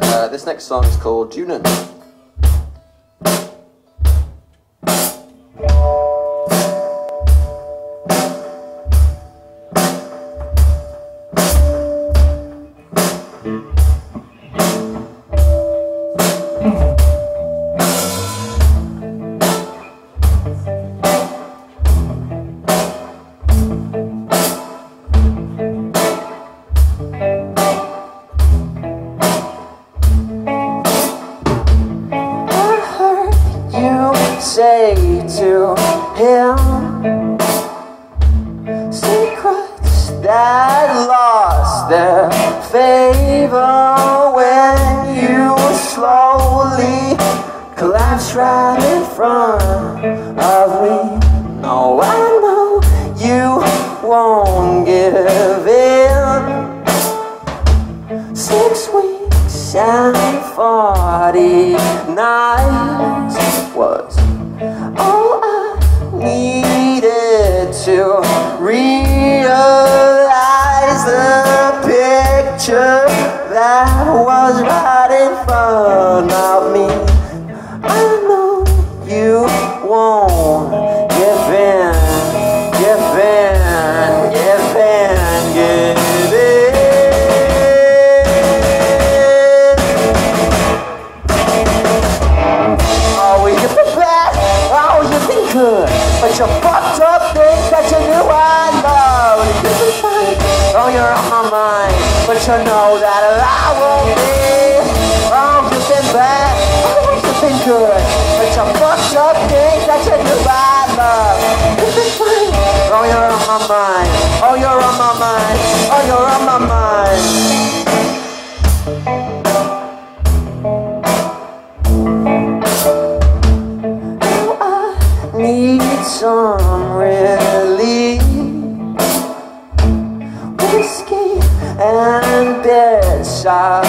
Uh, this next song is called Junon. Say to him secrets that lost their favor when you slowly collapsed right in front of me. No, I know you won't give in. Six weeks and forty nights But you know that I won't be Oh, you've been bad, oh, you've been good. But you fucked up things that you knew I loved You've been fine, oh, you're on my mind. Oh, you're on my mind, oh, you're on my mind. I need some relief. Whiskey and side.